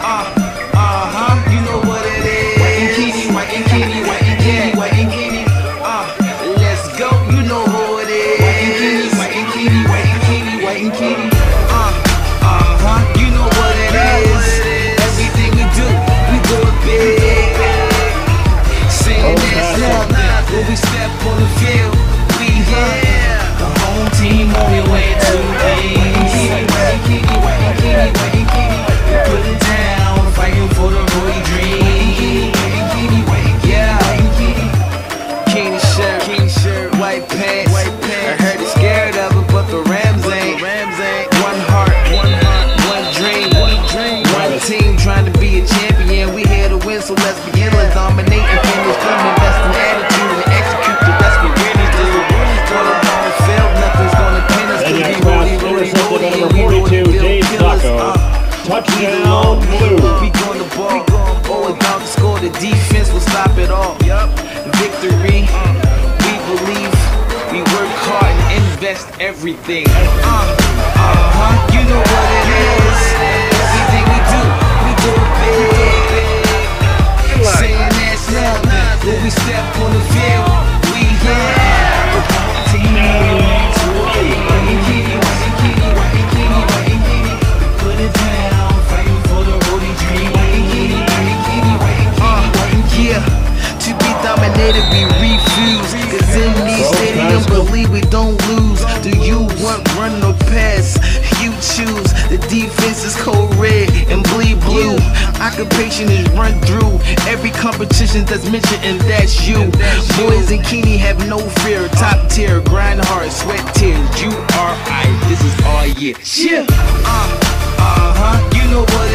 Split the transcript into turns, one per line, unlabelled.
Uh, so let's begin. Let's dominate and finish. Come invest in attitude and execute the best we really do. For the home field, nothing's gonna pin us.
And
'cause
your
we
cross
really, really
intercepted
know
by
it,
number
we know
42,
it, they'll
Dave
kill us, uh.
Touchdown, blue.
We going to ball. Oh, about to score. The defense will stop it all. Yup. Victory. We believe. We work hard and invest everything. Uh, uh-huh. You know what it is. Kenny. Yeah, to be dominated, we refuse. Cause in these stadiums, believe we don't lose. Do you want run or pass? You choose. The defense is cold red and bleed blue. Occupation is run through every competition that's mentioned, and that's you. Boys in Keeney have no fear. Top tier, grind hard, sweat tears. You are I. This is all year. Yeah. Uh, uh huh. You know what